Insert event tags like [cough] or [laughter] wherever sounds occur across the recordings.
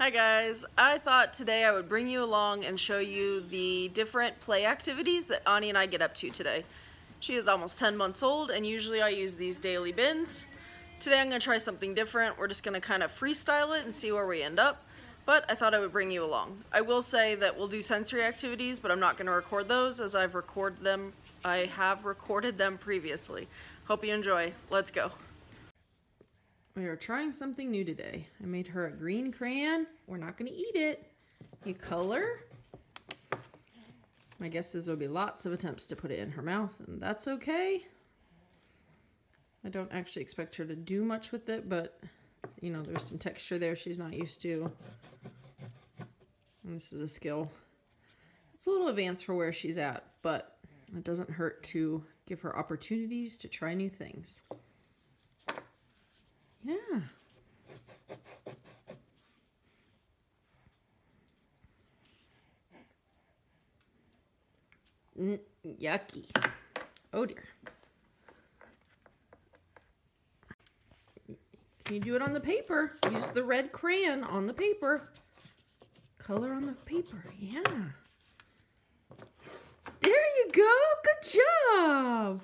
Hi guys, I thought today I would bring you along and show you the different play activities that Ani and I get up to today. She is almost 10 months old and usually I use these daily bins. Today I'm going to try something different. We're just going to kind of freestyle it and see where we end up. But I thought I would bring you along. I will say that we'll do sensory activities, but I'm not going to record those as I've recorded them. I have recorded them previously. Hope you enjoy. Let's go. We are trying something new today. I made her a green crayon. We're not going to eat it. You color. My guess is there'll be lots of attempts to put it in her mouth, and that's okay. I don't actually expect her to do much with it, but you know, there's some texture there she's not used to. And this is a skill. It's a little advanced for where she's at, but it doesn't hurt to give her opportunities to try new things. Yeah. Mm, yucky. Oh dear. Can you do it on the paper? Use the red crayon on the paper. Color on the paper, yeah. There you go, good job.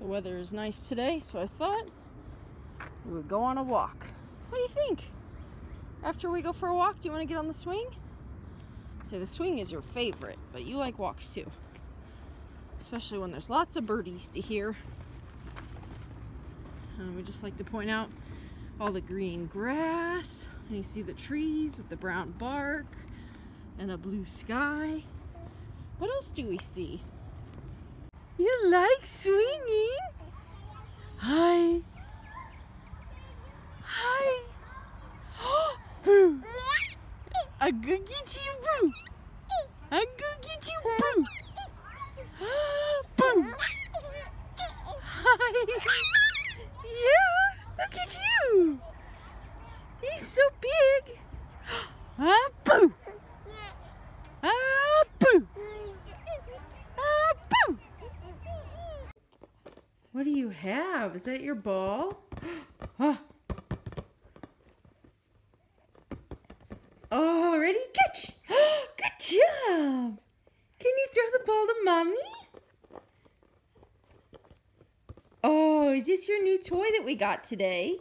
The weather is nice today, so I thought we would go on a walk. What do you think? After we go for a walk, do you want to get on the swing? Say the swing is your favorite, but you like walks too. Especially when there's lots of birdies to hear. And we just like to point out all the green grass. And you see the trees with the brown bark and a blue sky. What else do we see? You like swinging? Hi. boo. I go get you, boo. I go get you, boo. boo. Hi. Yeah, look at you. He's so big. [gasps] Ah, boo. Ah, boo. Ah, boo. What do you have? Is that your ball? Oh, [gasps] ready? Catch! Good job! Can you throw the ball to mommy? Oh, is this your new toy that we got today?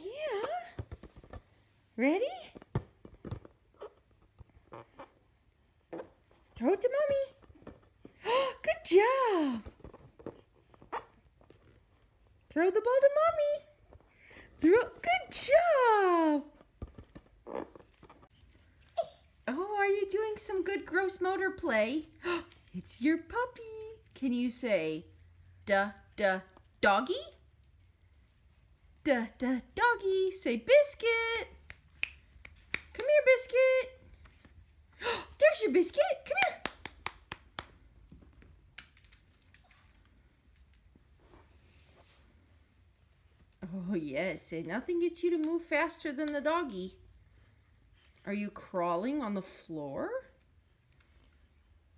Yeah. Ready? Throw it to mommy. [gasps] Good job. Throw the ball to mommy. Throw. Good job. Oh, are you doing some good gross motor play? [gasps] it's your puppy. Can you say, duh, duh, doggy? Da, da, doggy. Say biscuit. Come here, biscuit. [gasps] There's your biscuit. Come here. Oh, yes. Say nothing gets you to move faster than the doggy. Are you crawling on the floor?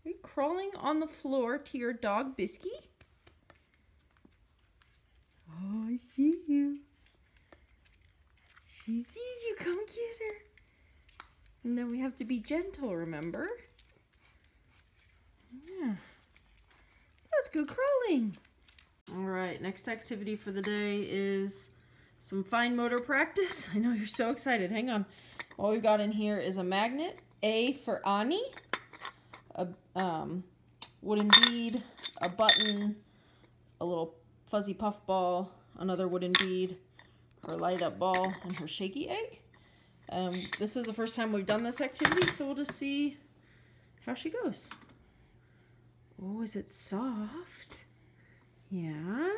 Are you crawling on the floor to your dog, Bisky? Oh, I see you. She sees you. Come get her. And then we have to be gentle, remember? Yeah. That's good crawling. All right, next activity for the day is some fine motor practice. [laughs] I know you're so excited. Hang on. All we've got in here is a magnet, A for Ani, a um, wooden bead, a button, a little fuzzy puff ball, another wooden bead, her light up ball, and her shaky egg. Um, this is the first time we've done this activity, so we'll just see how she goes. Oh, is it soft? Yeah.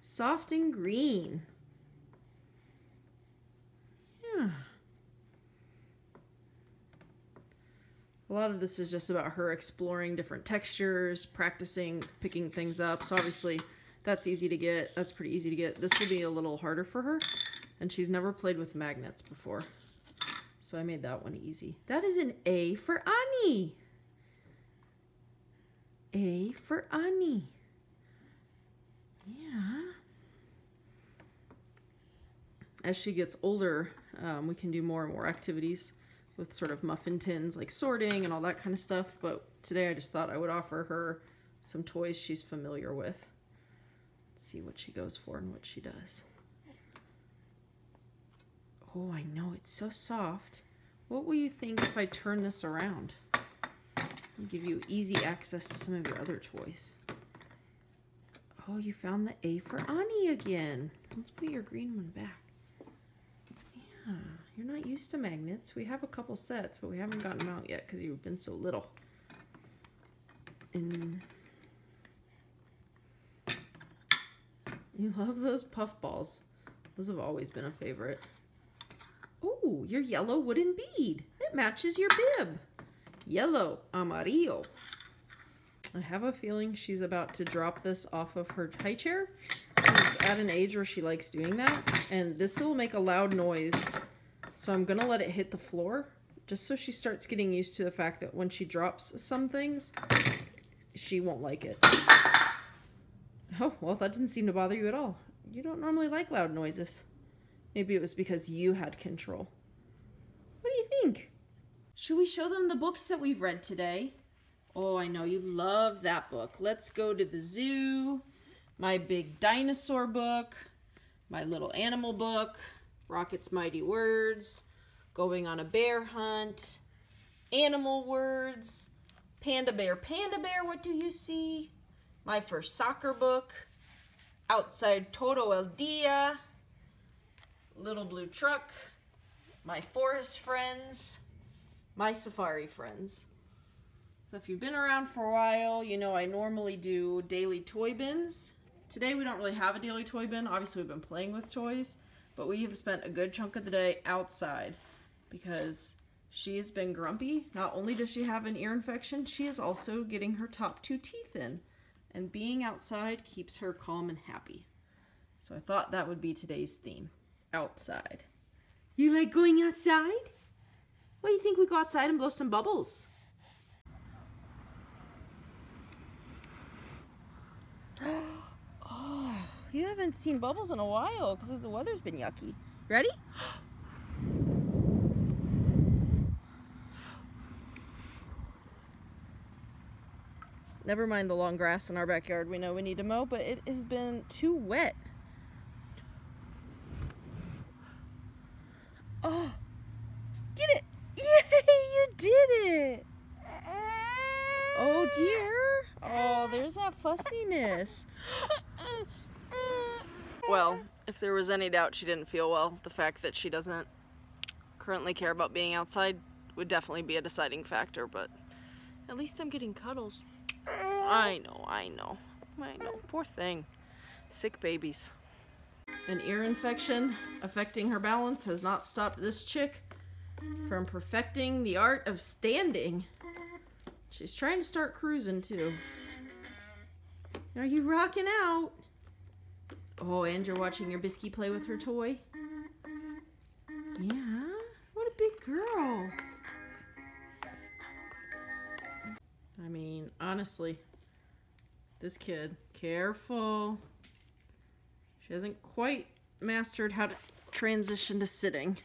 Soft and green. Lot of this is just about her exploring different textures, practicing picking things up. So obviously that's easy to get. That's pretty easy to get. This will be a little harder for her. And she's never played with magnets before. So I made that one easy. That is an A for Ani. A for Ani. Yeah. as she gets older, um, we can do more and more activities with sort of muffin tins, like sorting and all that kind of stuff. But today I just thought I would offer her some toys she's familiar with. Let's see what she goes for and what she does. Oh, I know, it's so soft. What will you think if I turn this around? give you easy access to some of your other toys. Oh, you found the A for Ani again. Let's put your green one back. Yeah, you're not used to magnets. We have a couple sets, but we haven't gotten them out yet because you've been so little. And you love those puff balls. Those have always been a favorite. Oh, your yellow wooden bead. It matches your bib. Yellow, amarillo. I have a feeling she's about to drop this off of her high chair. She's at an age where she likes doing that. And this will make a loud noise. So I'm going to let it hit the floor. Just so she starts getting used to the fact that when she drops some things, she won't like it. Oh, well, that didn't seem to bother you at all. You don't normally like loud noises. Maybe it was because you had control. What do you think? Should we show them the books that we've read today? Oh, I know you love that book. Let's go to the zoo. My big dinosaur book. My little animal book. Rocket's Mighty Words. Going on a bear hunt. Animal words. Panda bear, panda bear, what do you see? My first soccer book. Outside Todo el Dia. Little Blue Truck. My forest friends my safari friends. So if you've been around for a while, you know I normally do daily toy bins. Today we don't really have a daily toy bin. Obviously we've been playing with toys, but we have spent a good chunk of the day outside because she has been grumpy. Not only does she have an ear infection, she is also getting her top two teeth in. And being outside keeps her calm and happy. So I thought that would be today's theme, outside. You like going outside? What do you think we go outside and blow some bubbles? [gasps] [gasps] you haven't seen bubbles in a while because the weather's been yucky. Ready? [gasps] Never mind the long grass in our backyard we know we need to mow, but it has been too wet. Oh, get it! [laughs] you did it! Oh dear! Oh, there's that fussiness. [gasps] [gasps] Well, if there was any doubt she didn't feel well, the fact that she doesn't currently care about being outside would definitely be a deciding factor, but at least I'm getting cuddles. I know, I know, I know. Poor thing. Sick babies. An ear infection affecting her balance has not stopped this chick from perfecting the art of standing. She's trying to start cruising too. Are you rocking out? Oh, and you're watching your Bisky play with her toy? Yeah, what a big girl. I mean, honestly, this kid, careful. She hasn't quite mastered how to transition to sitting.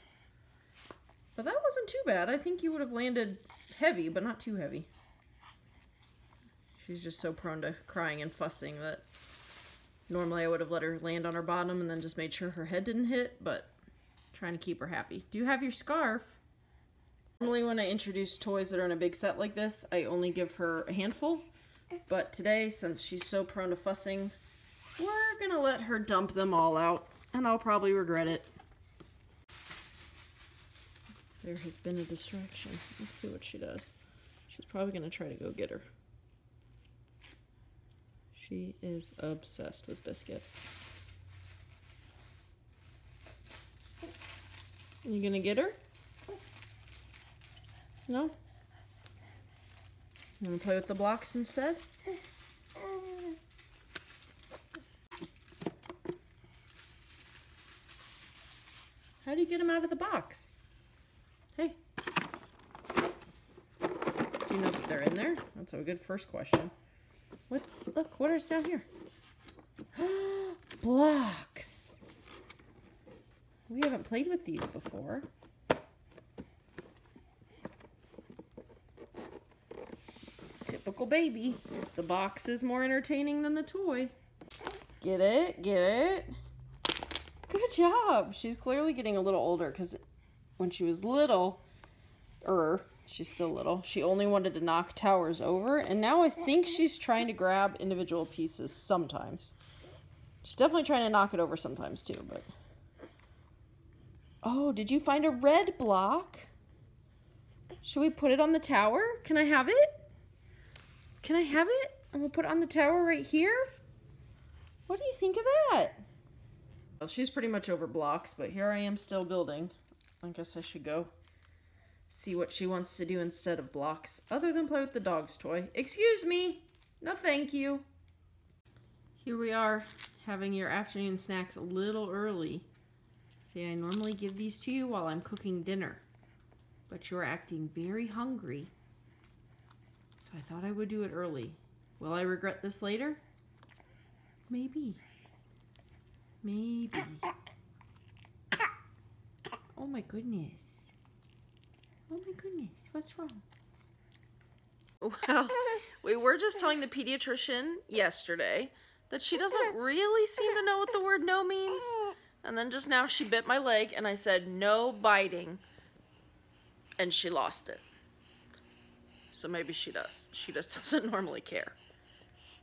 But that wasn't too bad. I think you would have landed heavy, but not too heavy. She's just so prone to crying and fussing that normally I would have let her land on her bottom and then just made sure her head didn't hit, but trying to keep her happy. Do you have your scarf? Normally when I introduce toys that are in a big set like this, I only give her a handful. But today, since she's so prone to fussing, we're gonna let her dump them all out, and I'll probably regret it. There has been a distraction. Let's see what she does. She's probably to try to go get her. She is obsessed with Biscuit. You to get her? No? You want to play with the blocks instead? How do you get them out of the box? Hey. Do you know that they're in there? That's a good first question. What? Look, what is down here? [gasps] Blocks. We haven't played with these before. Typical baby. The box is more entertaining than the toy. Get it? Get it? Good job. She's clearly getting a little older because when she was little, er, she's still little, she only wanted to knock towers over. And now I think she's trying to grab individual pieces sometimes. She's definitely trying to knock it over sometimes too, but... Oh, did you find a red block? Should we put it on the tower? Can I have it? Can I have it? And we'll put it on the tower right here? What do you think of that? Well, she's pretty much over blocks, but here I am still building. I guess I should go see what she wants to do instead of blocks, other than play with the dog's toy. Excuse me! No thank you. Here we are, having your afternoon snacks a little early. See, I normally give these to you while I'm cooking dinner, but you're acting very hungry. So I thought I would do it early. Will I regret this later? Maybe. Maybe. Oh my goodness. Oh my goodness, what's wrong? Well, we were just telling the pediatrician yesterday that she doesn't really seem to know what the word no means. And then just now she bit my leg and I said, no biting. And she lost it. So maybe she does. She just [laughs] doesn't normally care.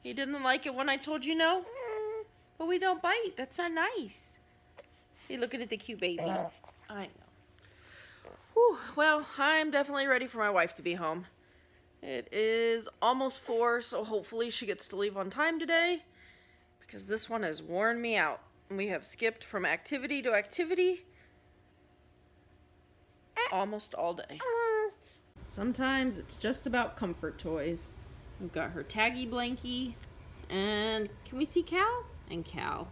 You didn't like it when I told you no? But we don't bite. That's not nice. Hey, looking at the cute baby. I know. Whew, well, I'm definitely ready for my wife to be home. It is almost four, so hopefully she gets to leave on time today because this one has worn me out. We have skipped from activity to activity almost all day. Sometimes it's just about comfort toys. We've got her taggy blankie, and can we see Cal? And Cal.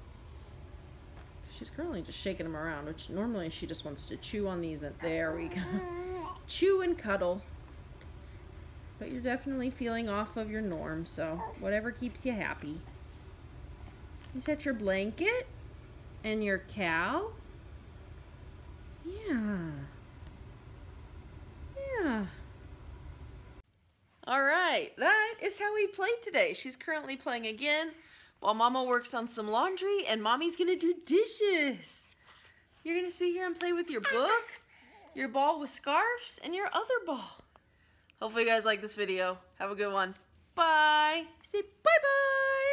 She's currently just shaking them around, which normally she just wants to chew on these. And there we go. [laughs] chew and cuddle. But you're definitely feeling off of your norm, so whatever keeps you happy. Is that your blanket? And your cow? Yeah. Yeah. All right, that is how we played today. She's currently playing again while Mama works on some laundry and Mommy's gonna do dishes. You're gonna sit here and play with your book, your ball with scarves, and your other ball. Hopefully you guys like this video. Have a good one. Bye. Say bye-bye.